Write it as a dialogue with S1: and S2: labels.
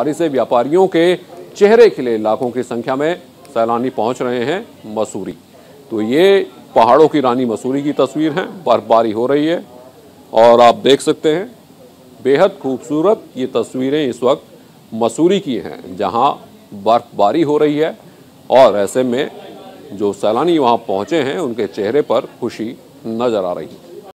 S1: बारिश से व्यापारियों के चेहरे खिले लाखों की संख्या में सैलानी पहुँच रहे हैं मसूरी। तो ये पहाड़ों की रानी मसूरी की तस्वीर है, बर्फबारी हो रही है और आप देख सकते हैं, बेहद खूबसूरत ये तस्वीरें इस वक्त मसूरी की हैं, जहाँ बर्फबारी हो रही है और ऐसे में जो सैलानी वहाँ पहुँचे हैं, उनके चेहरे पर खुशी नज़र आ रही है।